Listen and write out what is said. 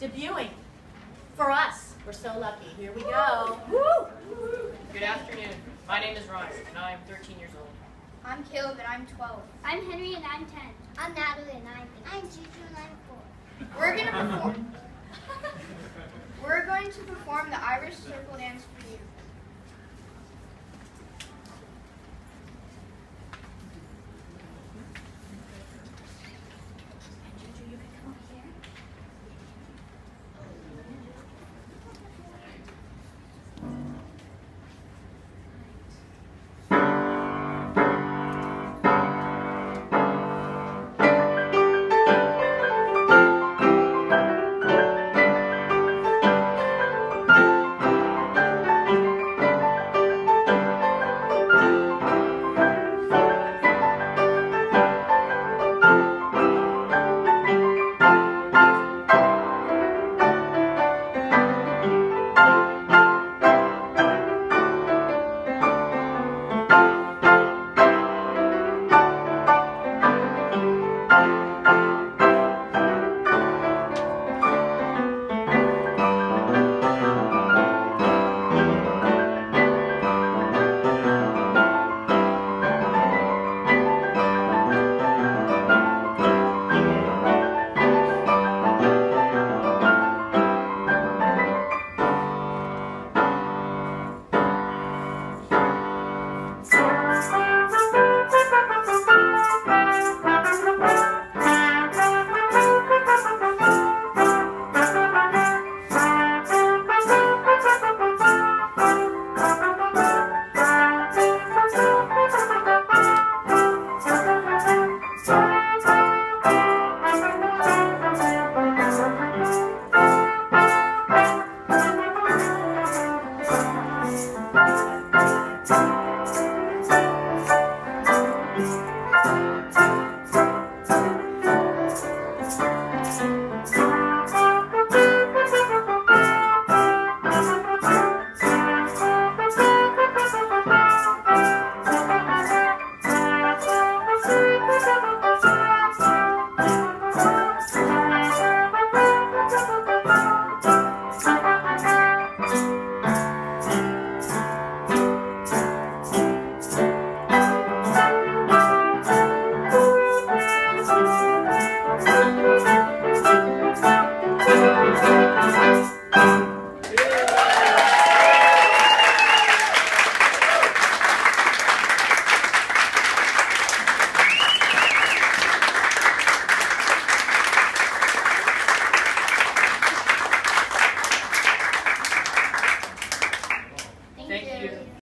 debuting for us. We're so lucky. Here we go. Woo! Good afternoon. My name is Ryan, and I am 13 years old. I'm Caleb and I'm 12. I'm Henry and I'm 10. I'm Natalie and I'm I'm Juju and I'm four. We're gonna perform. We're going to perform the Irish circle dance for you.